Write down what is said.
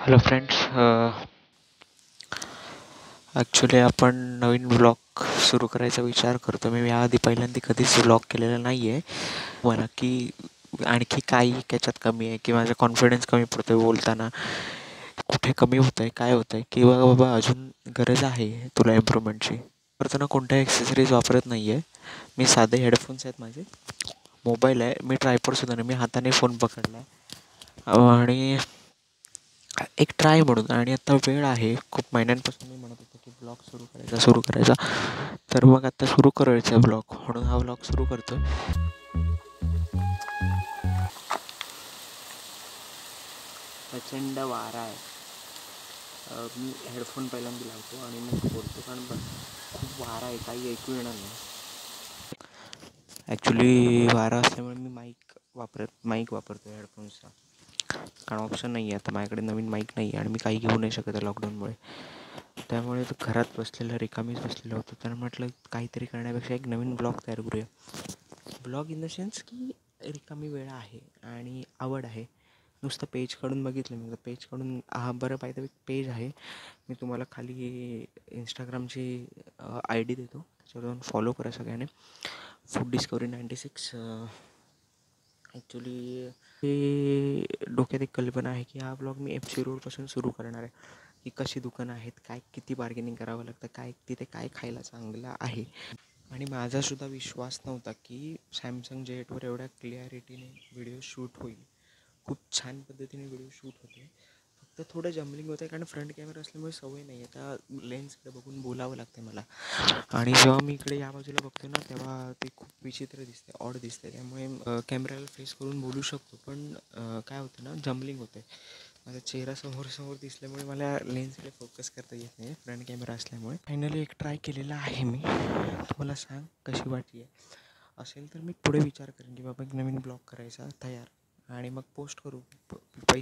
Hello friends actually आपण नवीन blog सुरू करायचा विचार करतो. मी याआधी पहिल्यांदा कधीच ब्लॉग केलेला नाही आहे मला की आणखी काही त्याच्यात कमी आहे की माझा कॉन्फिडन्स कमी पडतो आहे बोलताना. कुठे कमी होतं आहे काय होतं आहे किंवा बाबा अजून गरज आहे तुला इम्प्रूव्हमेंटची करताना कोणत्याही ॲक्सेसरीज वापरत नाही आहे मी साधे हेडफोन्स आहेत माझे. मोबाईल आहे. मी ट्रायपॉडसुद्धा नाही. मी हाताने फोन पकडला आहे आणि एक ट्राय म्हणून. आणि आता वेळ आहे. खूप महिन्यांपासून मी म्हणत होतो की ब्लॉग सुरू करायचा सुरू करायचा. तर मग आता सुरू करायचा ब्लॉग म्हणून हा ब्लॉग सुरू करतो प्रचंड वारा आहे. मी हेडफोन पहिल्यांदा लावतो आणि मग बोलतो कारण खूप वारा आहे. काही ऐकू येणार नाही. ॲक्च्युली वारा असल्यामुळे मी माईक वापरत माईक वापरतो हेडफोन्सचा कारण ऑप्शन नाही आहे आता माझ्याकडे नवीन माईक नाही आहे आणि मी काही घेऊ नाही शकत आहे लॉकडाऊनमुळे त्यामुळे तो घरात बसलेलं रिकामीच बसलेलं होतं. तर म्हटलं काहीतरी करण्यापेक्षा एक नवीन ब्लॉग तयार करूया. ब्लॉग इन द सेन्स की रिकामी वेळ आहे आणि आवड आहे. नुसतं पेज काढून बघितलं मी. पेज काढून हा बरं पाहिजे पेज आहे. मी तुम्हाला खाली इंस्टाग्रामची आय डी देतो. त्याच्यावरून फॉलो करा सगळ्याने. Food discovery ninety six actually हे डोक्यात एक कल्पना आहे की हा ब्लॉग मी एफ सी रोडपासून सुरू करणार आहे. की कशी दुकानं आहेत काय किती बार्गेनिंग करावं लागतं काय तिथे काय खायला चांगलं आहे. आणि माझासुद्धा विश्वास नव्हता की सॅमसंग जेटवर एवढ्या क्लिअरिटीने व्हिडिओ शूट होईल. खूप छान पद्धतीने व्हिडिओ शूट होते. तर थोडं जम्बलिंग होतं आहे कारण फ्रंट कॅमेरा असल्यामुळे सवय नाही आहे त्या लेन्सकडे बघून बोलावं लागते मला. आणि जेव्हा मी इकडे या बाजूला बघतो ना तेव्हा ते खूप विचित्र दिसते ऑड दिसते त्यामुळे कॅमेऱ्याला फेस करून बोलू शकतो पण काय होतं ना जम्बलिंग होते माझा चेहरा समोर समोर दिसल्यामुळे मला लेन्सकडे फोकस करता येत नाही फ्रंट कॅमेरा असल्यामुळे. फायनली एक ट्राय केलेला आहे मी. तुम्हाला सांग कशी वाटली आहे असेल तर मी पुढे विचार करेन की बाबा एक नवीन ब्लॉग करायचा तयार. आणि मग पोस्ट करू. पै